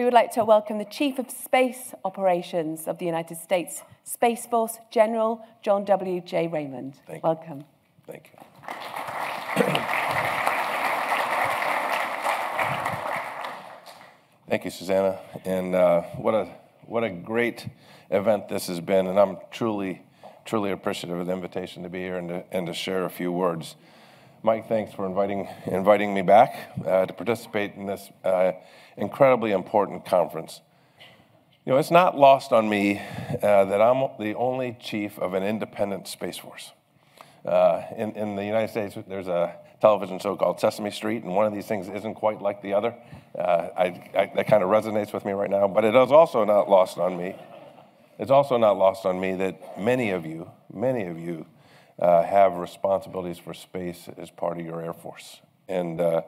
we would like to welcome the Chief of Space Operations of the United States Space Force, General John W. Jay Raymond. Thank you. welcome. Thank you. Thank you, Susanna. And uh, what, a, what a great event this has been. And I'm truly, truly appreciative of the invitation to be here and to, and to share a few words. Mike, thanks for inviting, inviting me back uh, to participate in this uh, incredibly important conference. You know, it's not lost on me uh, that I'm the only chief of an independent Space Force. Uh, in, in the United States, there's a television show called Sesame Street, and one of these things isn't quite like the other. Uh, I, I, that kind of resonates with me right now, but it is also not lost on me. It's also not lost on me that many of you, many of you, uh, have responsibilities for space as part of your Air Force. And uh,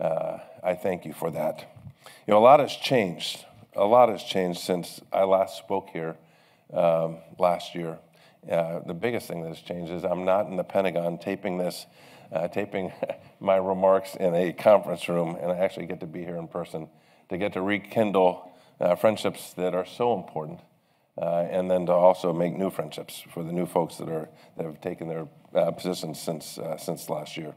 uh, I thank you for that. You know, a lot has changed. A lot has changed since I last spoke here um, last year. Uh, the biggest thing that has changed is I'm not in the Pentagon taping this, uh, taping my remarks in a conference room, and I actually get to be here in person to get to rekindle uh, friendships that are so important and then to also make new friendships for the new folks that are that have taken their uh, positions since uh, since last year.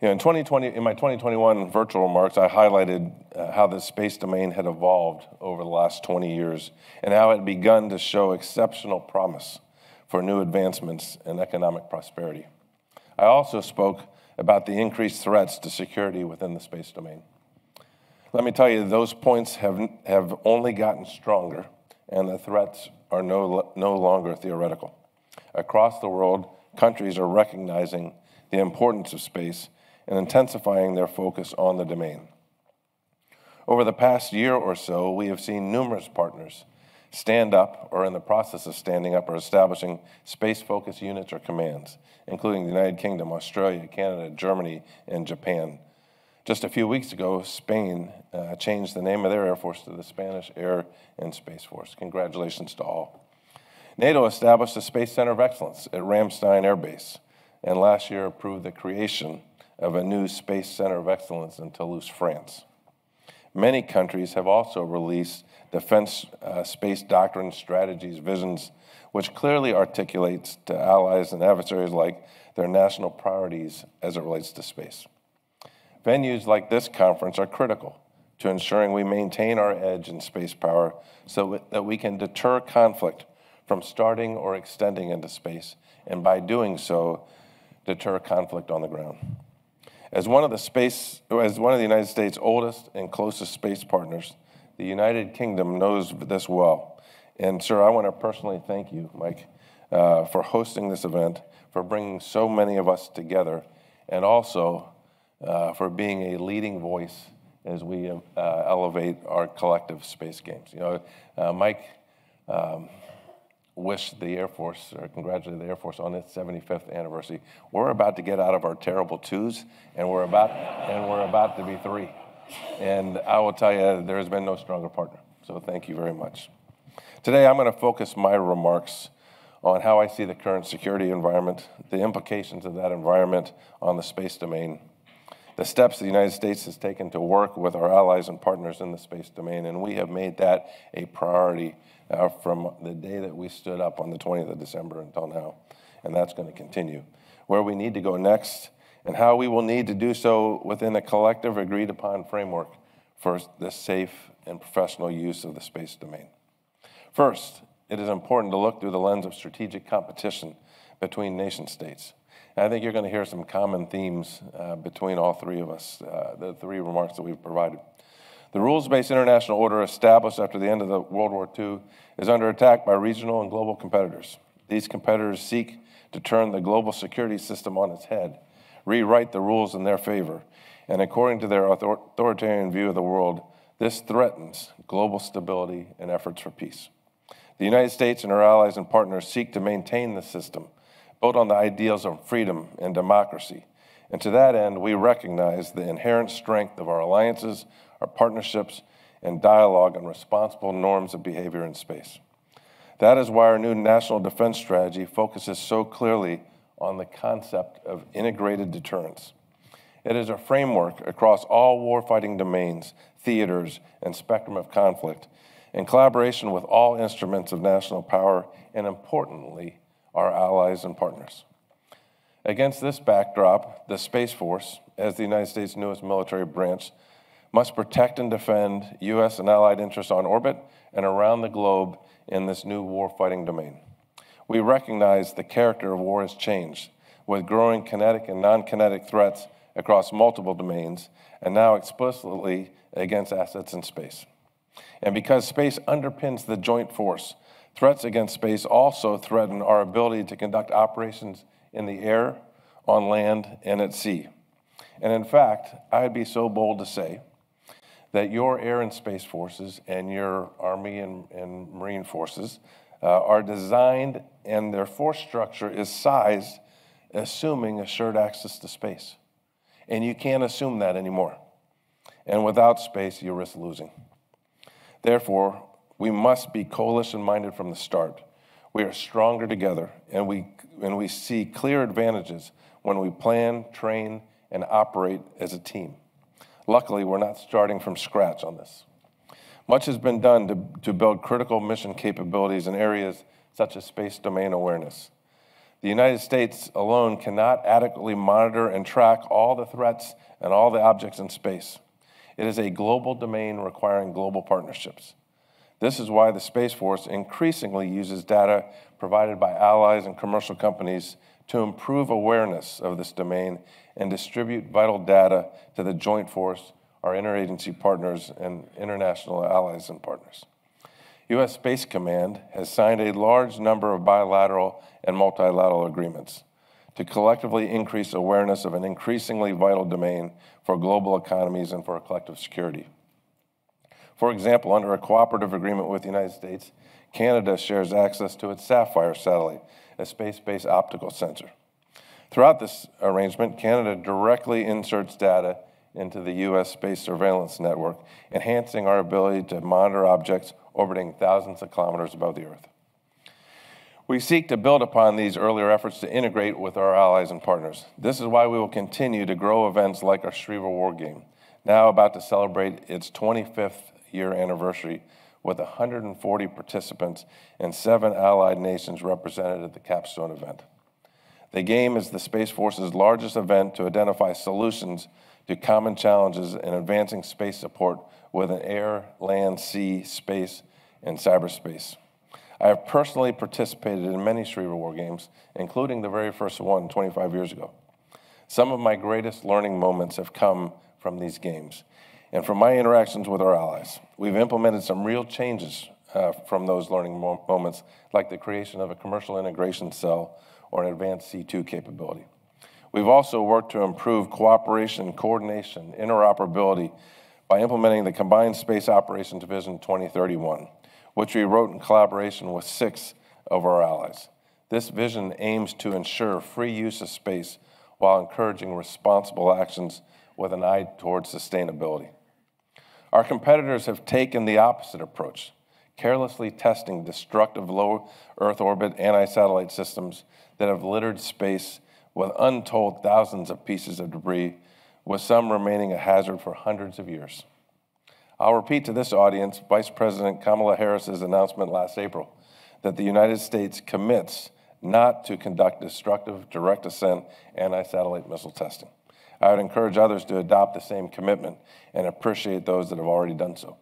You know, in 2020, in my 2021 virtual remarks, I highlighted uh, how the space domain had evolved over the last 20 years and how it had begun to show exceptional promise for new advancements and economic prosperity. I also spoke about the increased threats to security within the space domain. Let me tell you, those points have, have only gotten stronger and the threats are no, no longer theoretical. Across the world, countries are recognizing the importance of space and intensifying their focus on the domain. Over the past year or so, we have seen numerous partners stand up or in the process of standing up or establishing space focused units or commands, including the United Kingdom, Australia, Canada, Germany, and Japan. Just a few weeks ago, Spain uh, changed the name of their Air Force to the Spanish Air and Space Force. Congratulations to all. NATO established a Space Center of Excellence at Ramstein Air Base, and last year approved the creation of a new Space Center of Excellence in Toulouse, France. Many countries have also released defense uh, space doctrine, strategies, visions, which clearly articulates to allies and adversaries like their national priorities as it relates to space. Venues like this conference are critical to ensuring we maintain our edge in space power so that we can deter conflict from starting or extending into space, and by doing so, deter conflict on the ground. As one of the space, as one of the United States' oldest and closest space partners, the United Kingdom knows this well. And, sir, I want to personally thank you, Mike, uh, for hosting this event, for bringing so many of us together, and also uh, for being a leading voice as we uh, elevate our collective space games. You know, uh, Mike um, wished the Air Force, or congratulated the Air Force on its 75th anniversary. We're about to get out of our terrible twos, and we're about, and we're about to be three. And I will tell you, there has been no stronger partner. So thank you very much. Today, I'm going to focus my remarks on how I see the current security environment, the implications of that environment on the space domain, the steps the United States has taken to work with our allies and partners in the space domain, and we have made that a priority uh, from the day that we stood up on the 20th of December until now, and that's going to continue. Where we need to go next, and how we will need to do so within a collective agreed upon framework for the safe and professional use of the space domain. First, it is important to look through the lens of strategic competition between nation states. I think you're going to hear some common themes uh, between all three of us, uh, the three remarks that we've provided. The rules based international order established after the end of the World War II is under attack by regional and global competitors. These competitors seek to turn the global security system on its head, rewrite the rules in their favor, and according to their authoritarian view of the world, this threatens global stability and efforts for peace. The United States and our allies and partners seek to maintain the system built on the ideals of freedom and democracy. And to that end, we recognize the inherent strength of our alliances, our partnerships, and dialogue on responsible norms of behavior in space. That is why our new national defense strategy focuses so clearly on the concept of integrated deterrence. It is a framework across all warfighting domains, theaters, and spectrum of conflict, in collaboration with all instruments of national power, and importantly, our allies and partners. Against this backdrop, the Space Force, as the United States' newest military branch, must protect and defend U.S. and allied interests on orbit and around the globe in this new warfighting domain. We recognize the character of war has changed, with growing kinetic and non kinetic threats across multiple domains, and now explicitly against assets in space. And because space underpins the joint force, threats against space also threaten our ability to conduct operations in the air, on land, and at sea. And in fact, I'd be so bold to say that your air and space forces and your Army and, and Marine forces uh, are designed and their force structure is sized assuming assured access to space. And you can't assume that anymore. And without space, you risk losing. Therefore, we must be coalition minded from the start. We are stronger together, and we, and we see clear advantages when we plan, train, and operate as a team. Luckily, we're not starting from scratch on this. Much has been done to, to build critical mission capabilities in areas such as space domain awareness. The United States alone cannot adequately monitor and track all the threats and all the objects in space. It is a global domain requiring global partnerships. This is why the Space Force increasingly uses data provided by allies and commercial companies to improve awareness of this domain and distribute vital data to the Joint Force, our interagency partners, and international allies and partners. U.S. Space Command has signed a large number of bilateral and multilateral agreements to collectively increase awareness of an increasingly vital domain for global economies and for collective security. For example, under a cooperative agreement with the United States, Canada shares access to its Sapphire satellite, a space based optical sensor. Throughout this arrangement, Canada directly inserts data into the U.S. space surveillance network, enhancing our ability to monitor objects orbiting thousands of kilometers above the Earth. We seek to build upon these earlier efforts to integrate with our allies and partners. This is why we will continue to grow events like our Schriever War Game, now about to celebrate its 25th year anniversary with 140 participants and seven allied nations represented at the capstone event. The game is the Space Force's largest event to identify solutions to common challenges in advancing space support with an air, land, sea, space, and cyberspace. I have personally participated in many Schriever War Games, including the very first one 25 years ago. Some of my greatest learning moments have come from these games and from my interactions with our allies. We've implemented some real changes uh, from those learning mo- moments, like the creation of a commercial integration cell or an advanced C2 capability. We've also worked to improve cooperation, coordination, interoperability by implementing the Combined Space Operations Vision 2031, which we wrote in collaboration with six of our allies. This vision aims to ensure free use of space while encouraging responsible actions with an eye towards sustainability. Our competitors have taken the opposite approach, carelessly testing destructive low Earth orbit anti satellite systems that have littered space with untold thousands of pieces of debris, with some remaining a hazard for hundreds of years. I'll repeat to this audience Vice President Kamala Harris's announcement last April that the United States commits not to conduct destructive direct ascent anti satellite missile testing. I would encourage others to adopt the same commitment and appreciate those that have already done so.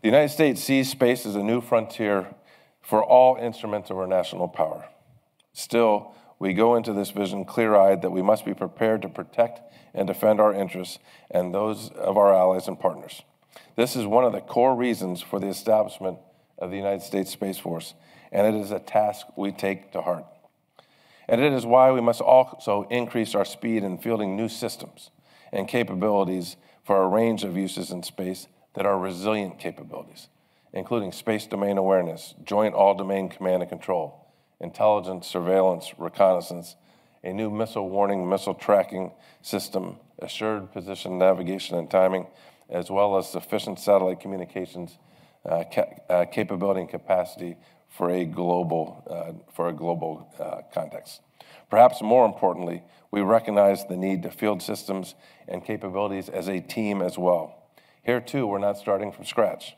The United States sees space as a new frontier for all instruments of our national power. Still, we go into this vision clear eyed that we must be prepared to protect and defend our interests and those of our allies and partners. This is one of the core reasons for the establishment of the United States Space Force, and it is a task we take to heart. And it is why we must also increase our speed in fielding new systems and capabilities for a range of uses in space that are resilient capabilities, including space domain awareness, joint all domain command and control, intelligence, surveillance, reconnaissance, a new missile warning, missile tracking system, assured position navigation and timing, as well as sufficient satellite communications uh, ca- uh, capability and capacity for a global, uh, for a global uh, context. Perhaps more importantly, we recognize the need to field systems and capabilities as a team as well. Here, too, we're not starting from scratch.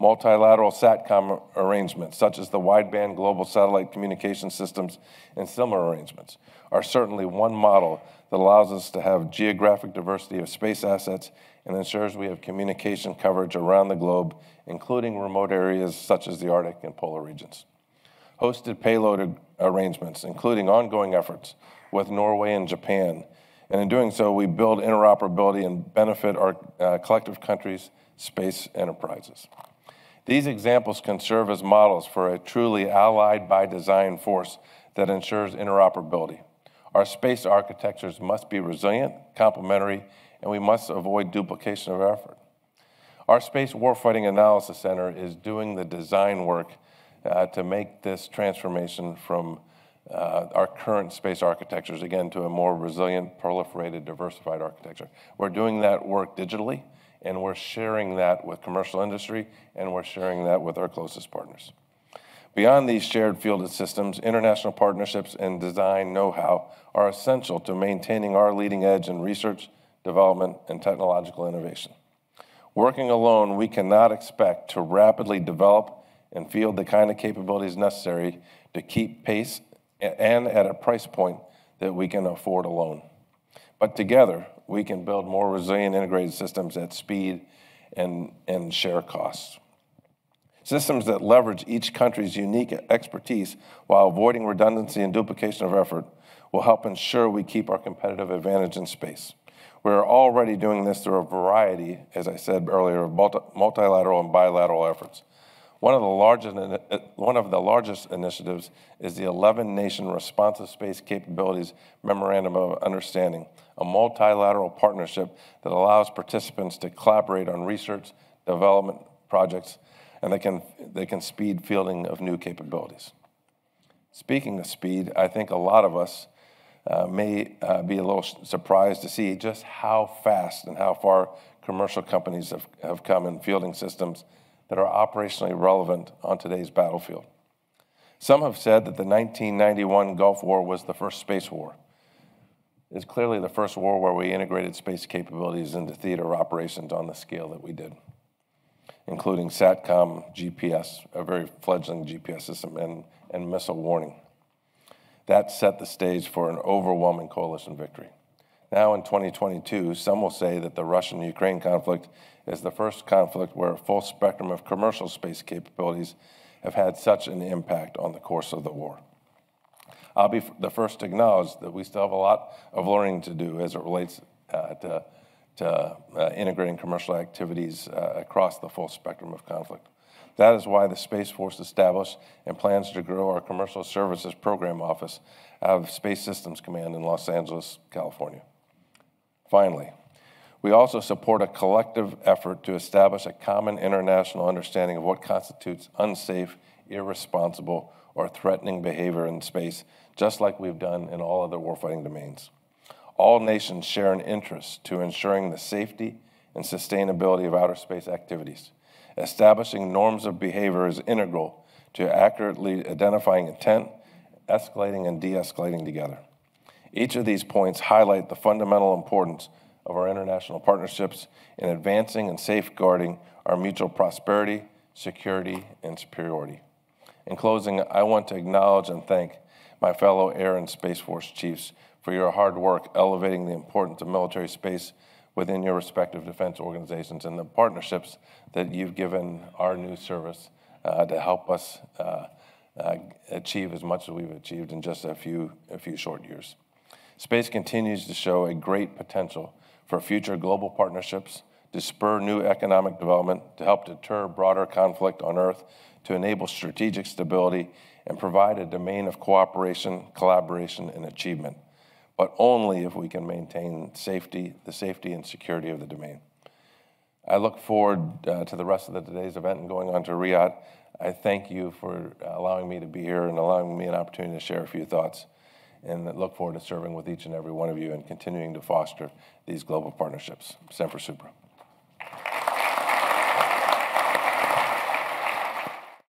Multilateral SATCOM arrangements, such as the wideband global satellite communication systems and similar arrangements, are certainly one model that allows us to have geographic diversity of space assets and ensures we have communication coverage around the globe, including remote areas such as the Arctic and polar regions. Hosted payload arrangements, including ongoing efforts with Norway and Japan. And in doing so, we build interoperability and benefit our uh, collective countries' space enterprises. These examples can serve as models for a truly allied by design force that ensures interoperability. Our space architectures must be resilient, complementary, and we must avoid duplication of effort. Our Space Warfighting Analysis Center is doing the design work uh, to make this transformation from uh, our current space architectures, again, to a more resilient, proliferated, diversified architecture. We're doing that work digitally, and we're sharing that with commercial industry, and we're sharing that with our closest partners. Beyond these shared fielded systems, international partnerships and design know how are essential to maintaining our leading edge in research, development, and technological innovation. Working alone, we cannot expect to rapidly develop and field the kind of capabilities necessary to keep pace and at a price point that we can afford alone. But together, we can build more resilient integrated systems at speed and, and share costs. Systems that leverage each country's unique expertise while avoiding redundancy and duplication of effort will help ensure we keep our competitive advantage in space. We're already doing this through a variety, as I said earlier, of multilateral and bilateral efforts. One of the largest, one of the largest initiatives is the 11 nation responsive space capabilities memorandum of understanding, a multilateral partnership that allows participants to collaborate on research, development projects, and they can, they can speed fielding of new capabilities. Speaking of speed, I think a lot of us uh, may uh, be a little surprised to see just how fast and how far commercial companies have, have come in fielding systems that are operationally relevant on today's battlefield. Some have said that the 1991 Gulf War was the first space war. It's clearly the first war where we integrated space capabilities into theater operations on the scale that we did, including SATCOM, GPS, a very fledgling GPS system, and, and missile warning. That set the stage for an overwhelming coalition victory. Now in 2022, some will say that the Russian Ukraine conflict is the first conflict where a full spectrum of commercial space capabilities have had such an impact on the course of the war. I'll be the first to acknowledge that we still have a lot of learning to do as it relates uh, to, to uh, integrating commercial activities uh, across the full spectrum of conflict. That is why the Space Force established and plans to grow our Commercial Services Program Office out of Space Systems Command in Los Angeles, California. Finally, we also support a collective effort to establish a common international understanding of what constitutes unsafe, irresponsible, or threatening behavior in space, just like we've done in all other warfighting domains. All nations share an interest to ensuring the safety and sustainability of outer space activities. Establishing norms of behavior is integral to accurately identifying intent, escalating, and de escalating together. Each of these points highlight the fundamental importance of our international partnerships in advancing and safeguarding our mutual prosperity, security, and superiority. In closing, I want to acknowledge and thank my fellow Air and Space Force chiefs for your hard work elevating the importance of military space within your respective defense organizations and the partnerships that you've given our new service uh, to help us uh, uh, achieve as much as we've achieved in just a few, a few short years. Space continues to show a great potential for future global partnerships, to spur new economic development, to help deter broader conflict on Earth, to enable strategic stability, and provide a domain of cooperation, collaboration, and achievement, but only if we can maintain safety, the safety and security of the domain. I look forward uh, to the rest of the today's event and going on to Riyadh. I thank you for allowing me to be here and allowing me an opportunity to share a few thoughts and look forward to serving with each and every one of you and continuing to foster these global partnerships. Semper Supra.